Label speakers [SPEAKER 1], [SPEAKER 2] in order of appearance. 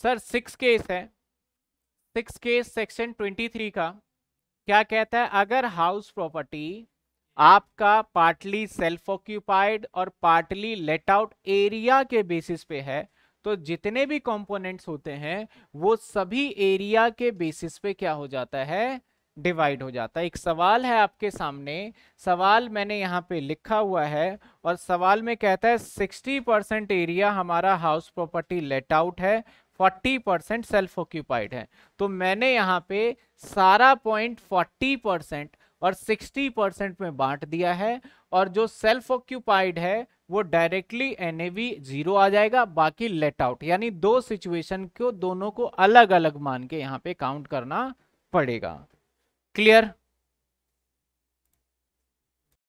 [SPEAKER 1] Sir six case है। Six case section twenty three का क्या कहता है? अगर हाउस प्रॉपर्टी आपका पार्टली सेल्फ ऑक्यूपाइड और पार्टली लेट आउट एरिया के बेसिस पे है तो जितने भी कंपोनेंट्स होते हैं, वो सभी एरिया के बेसिस पे क्या हो जाता है? डिवाइड हो जाता है। एक सवाल है आपके सामने। सवाल मैंने यहाँ पे लिखा हुआ है और सवाल में कहता है 60 परसेंट एरिया हमारा हाउस प्रॉपर्टी लेट आउट है। 40 परसेंट सेल्फ ऑक्यूपाइड है। तो मैंने यहाँ पे सारा पॉइंट 40 परसेंट और 60 परसेंट में बांट दिया है और जो सेल्फ ऑक्यूपाइड है, वो डायरेक्टली एनएवी ज़ीरो आ जाएगा, बाकी लेट आउट यानी दो सिचुएशन को, दोनों को अलग अलग मान के यहाँ पे काउंट करना पड़ेगा। क्लियर